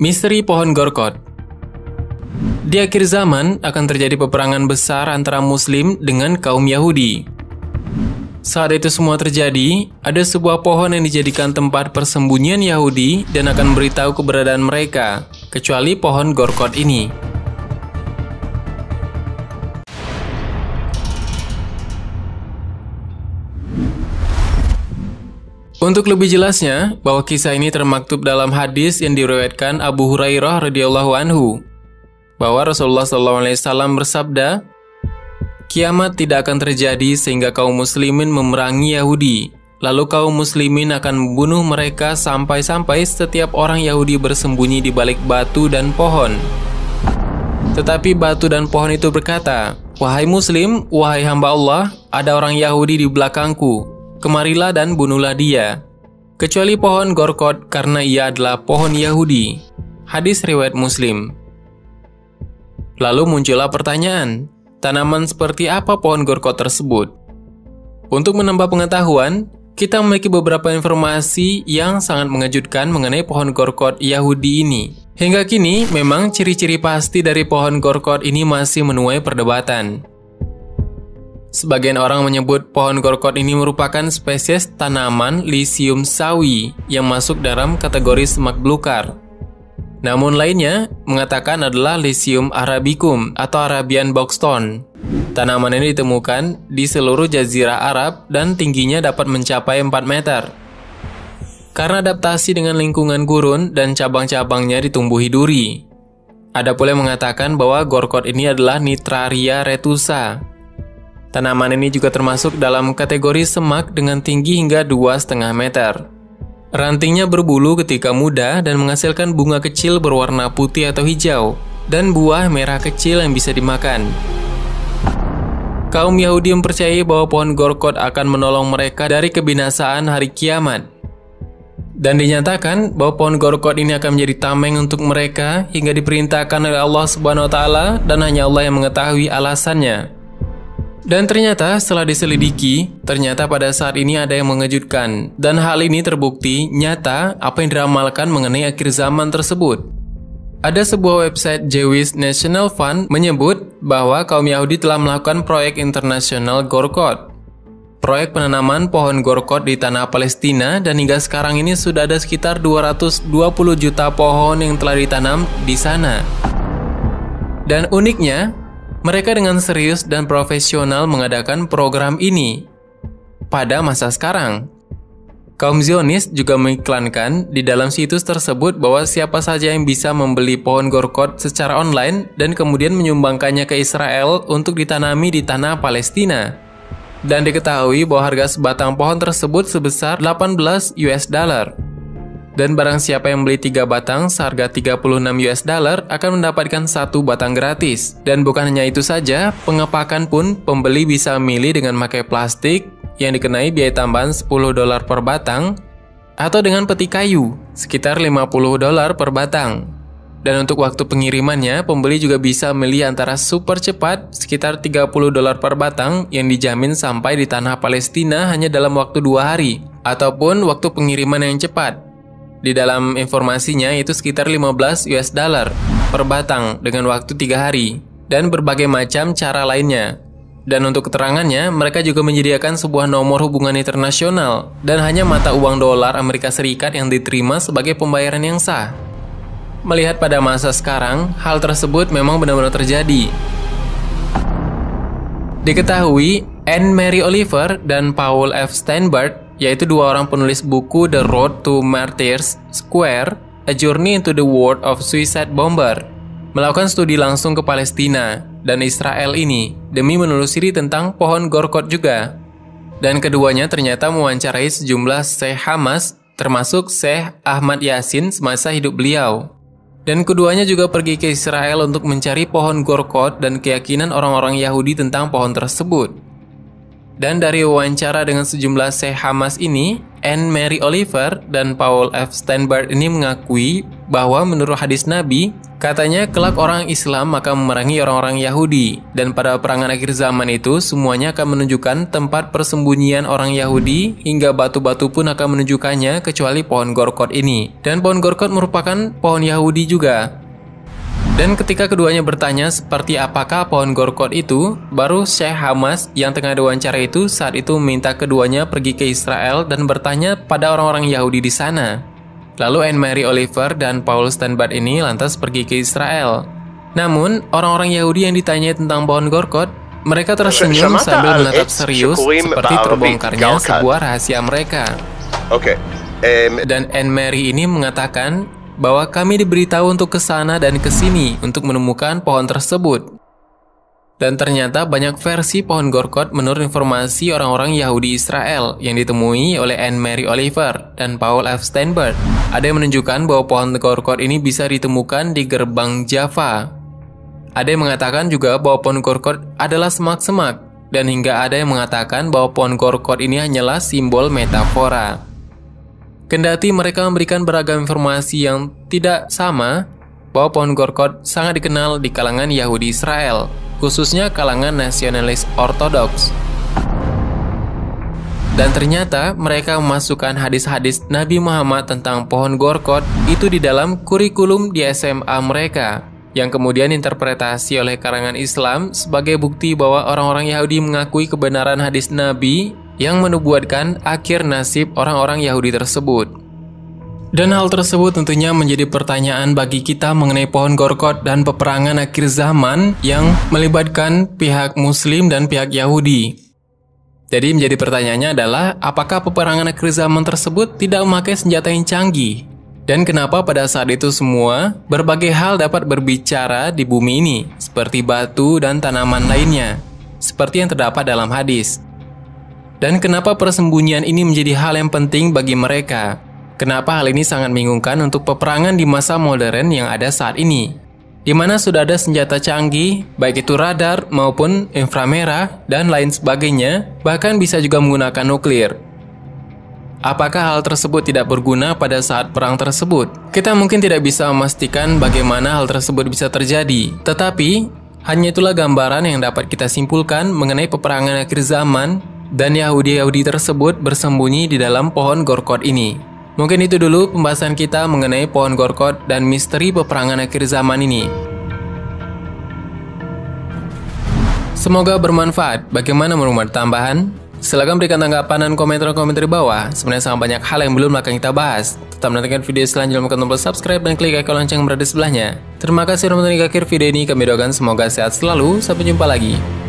Misteri Pohon Gorkot Di akhir zaman akan terjadi peperangan besar antara Muslim dengan kaum Yahudi. Saat itu semua terjadi, ada sebuah pohon yang dijadikan tempat persembunyian Yahudi dan akan memberitahu keberadaan mereka, kecuali pohon Gorkot ini. Untuk lebih jelasnya, bahwa kisah ini termaktub dalam hadis yang diriwayatkan Abu Hurairah radhiyallahu anhu bahwa Rasulullah SAW bersabda, Kiamat tidak akan terjadi sehingga kaum muslimin memerangi Yahudi. Lalu kaum muslimin akan membunuh mereka sampai-sampai setiap orang Yahudi bersembunyi di balik batu dan pohon. Tetapi batu dan pohon itu berkata, Wahai muslim, wahai hamba Allah, ada orang Yahudi di belakangku, kemarilah dan bunuhlah dia. Kecuali pohon Gorkot karena ia adalah pohon Yahudi. Hadis riwayat Muslim. Lalu muncullah pertanyaan, tanaman seperti apa pohon Gorkot tersebut? Untuk menambah pengetahuan, kita memiliki beberapa informasi yang sangat mengejutkan mengenai pohon Gorkot Yahudi ini. Hingga kini, memang ciri-ciri pasti dari pohon Gorkot ini masih menuai perdebatan. Sebagian orang menyebut pohon gorkot ini merupakan spesies tanaman Lycium sawi yang masuk dalam kategori semak belukar. Namun lainnya mengatakan adalah Lycium arabicum atau Arabian boxstone. Tanaman ini ditemukan di seluruh jazirah Arab dan tingginya dapat mencapai 4 meter. Karena adaptasi dengan lingkungan gurun dan cabang-cabangnya ditumbuhi duri. Ada pula yang mengatakan bahwa gorkot ini adalah Nitraria retusa Tanaman ini juga termasuk dalam kategori semak dengan tinggi hingga 2,5 meter. Rantingnya berbulu ketika muda dan menghasilkan bunga kecil berwarna putih atau hijau, dan buah merah kecil yang bisa dimakan. Kaum Yahudi mempercayai bahwa pohon gorkot akan menolong mereka dari kebinasaan hari kiamat. Dan dinyatakan bahwa pohon gorkot ini akan menjadi tameng untuk mereka hingga diperintahkan oleh Allah Subhanahu wa taala dan hanya Allah yang mengetahui alasannya. Dan ternyata setelah diselidiki, ternyata pada saat ini ada yang mengejutkan. Dan hal ini terbukti nyata apa yang diramalkan mengenai akhir zaman tersebut. Ada sebuah website Jewish National Fund menyebut bahwa kaum Yahudi telah melakukan proyek internasional Gorkot. Proyek penanaman pohon Gorkot di tanah Palestina dan hingga sekarang ini sudah ada sekitar 220 juta pohon yang telah ditanam di sana. Dan uniknya, mereka dengan serius dan profesional mengadakan program ini pada masa sekarang. Kaum Zionis juga mengiklankan di dalam situs tersebut bahwa siapa saja yang bisa membeli pohon gorkot secara online dan kemudian menyumbangkannya ke Israel untuk ditanami di tanah Palestina. Dan diketahui bahwa harga sebatang pohon tersebut sebesar 18 US dollar. Dan barang siapa yang beli 3 batang seharga 36 US dollar akan mendapatkan satu batang gratis. Dan bukan hanya itu saja, pengepakan pun pembeli bisa memilih dengan pakai plastik yang dikenai biaya tambahan 10 dolar per batang atau dengan peti kayu sekitar 50 dolar per batang. Dan untuk waktu pengirimannya, pembeli juga bisa memilih antara super cepat sekitar 30 dolar per batang yang dijamin sampai di tanah Palestina hanya dalam waktu dua hari, ataupun waktu pengiriman yang cepat di dalam informasinya itu sekitar 15 US dollar per batang dengan waktu tiga hari dan berbagai macam cara lainnya. Dan untuk keterangannya, mereka juga menyediakan sebuah nomor hubungan internasional dan hanya mata uang dolar Amerika Serikat yang diterima sebagai pembayaran yang sah. Melihat pada masa sekarang, hal tersebut memang benar-benar terjadi. Diketahui, Anne Mary Oliver dan Paul F. Steinberg yaitu dua orang penulis buku The Road to Martyrs Square, A Journey into the World of Suicide Bomber, melakukan studi langsung ke Palestina dan Israel ini demi menelusuri tentang pohon Gorkot juga. Dan keduanya ternyata mewawancarai sejumlah Syekh Hamas, termasuk Syekh Ahmad Yasin semasa hidup beliau. Dan keduanya juga pergi ke Israel untuk mencari pohon Gorkot dan keyakinan orang-orang Yahudi tentang pohon tersebut. Dan dari wawancara dengan sejumlah Syekh Hamas ini, Anne Mary Oliver dan Paul F. Steinberg ini mengakui bahwa menurut hadis Nabi, katanya kelak orang Islam akan memerangi orang-orang Yahudi, dan pada perangan akhir zaman itu semuanya akan menunjukkan tempat persembunyian orang Yahudi, hingga batu-batu pun akan menunjukkannya kecuali pohon gorkot ini. Dan pohon gorkot merupakan pohon Yahudi juga. Dan ketika keduanya bertanya seperti apakah pohon gorkot itu, baru Syekh Hamas yang tengah diwawancara itu saat itu meminta keduanya pergi ke Israel dan bertanya pada orang-orang Yahudi di sana. Lalu Anne Mary Oliver dan Paul Stanbart ini lantas pergi ke Israel. Namun, orang-orang Yahudi yang ditanya tentang pohon gorkot, mereka tersenyum sambil menatap serius seperti terbongkarnya sebuah rahasia mereka. Oke. Um, Dan Anne Mary ini mengatakan bahwa kami diberitahu untuk ke sana dan ke sini untuk menemukan pohon tersebut. Dan ternyata banyak versi pohon gorkot menurut informasi orang-orang Yahudi Israel yang ditemui oleh Anne Mary Oliver dan Paul F. Steinberg. Ada yang menunjukkan bahwa pohon gorkot ini bisa ditemukan di gerbang Java. Ada yang mengatakan juga bahwa pohon gorkot adalah semak-semak, dan hingga ada yang mengatakan bahwa pohon gorkot ini hanyalah simbol metafora. Kendati mereka memberikan beragam informasi yang tidak sama, bahwa pohon gorkot sangat dikenal di kalangan Yahudi Israel, khususnya kalangan nasionalis ortodoks. Dan ternyata mereka memasukkan hadis-hadis Nabi Muhammad tentang pohon gorkot itu di dalam kurikulum di SMA mereka, yang kemudian interpretasi oleh kalangan Islam sebagai bukti bahwa orang-orang Yahudi mengakui kebenaran hadis Nabi yang menubuatkan akhir nasib orang-orang Yahudi tersebut. Dan hal tersebut tentunya menjadi pertanyaan bagi kita mengenai pohon gorkot dan peperangan akhir zaman yang melibatkan pihak Muslim dan pihak Yahudi. Jadi menjadi pertanyaannya adalah apakah peperangan akhir zaman tersebut tidak memakai senjata yang canggih? Dan kenapa pada saat itu semua berbagai hal dapat berbicara di bumi ini, seperti batu dan tanaman lainnya, seperti yang terdapat dalam hadis. Dan kenapa persembunyian ini menjadi hal yang penting bagi mereka? Kenapa hal ini sangat membingungkan untuk peperangan di masa modern yang ada saat ini? Di mana sudah ada senjata canggih, baik itu radar maupun inframerah dan lain sebagainya, bahkan bisa juga menggunakan nuklir. Apakah hal tersebut tidak berguna pada saat perang tersebut? Kita mungkin tidak bisa memastikan bagaimana hal tersebut bisa terjadi, tetapi hanya itulah gambaran yang dapat kita simpulkan mengenai peperangan akhir zaman dan Yahudi-Yahudi tersebut bersembunyi di dalam pohon gorkot ini. Mungkin itu dulu pembahasan kita mengenai pohon gorkot dan misteri peperangan akhir zaman ini. Semoga bermanfaat. Bagaimana menurut tambahan? Silahkan berikan tanggapan dan komentar-komentar di bawah. Sebenarnya sangat banyak hal yang belum akan kita bahas. Tetap menonton video selanjutnya tekan tombol subscribe dan klik icon lonceng berada di sebelahnya. Terima kasih sudah menonton akhir video ini. Kami doakan semoga sehat selalu. Sampai jumpa lagi.